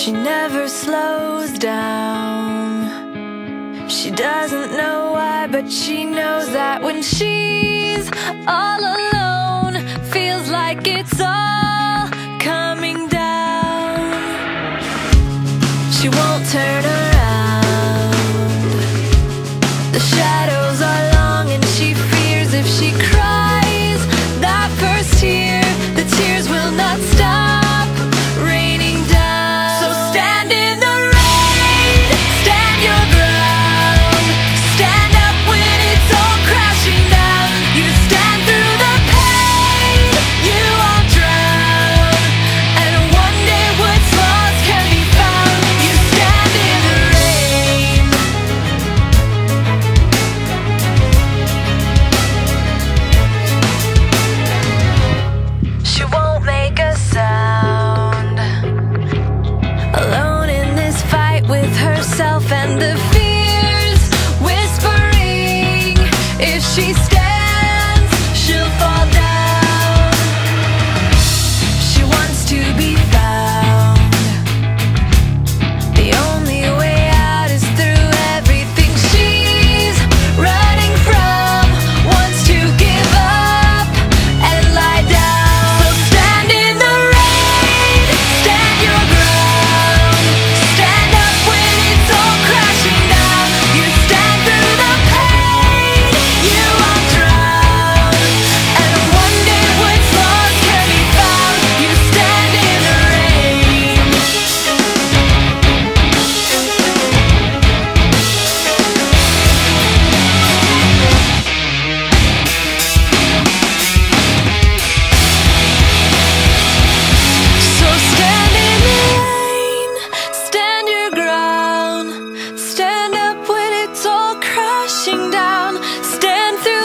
She never slows down. She doesn't know why But she knows that when she's all alone Feels like it's all coming down. She won't turn around down, stand through.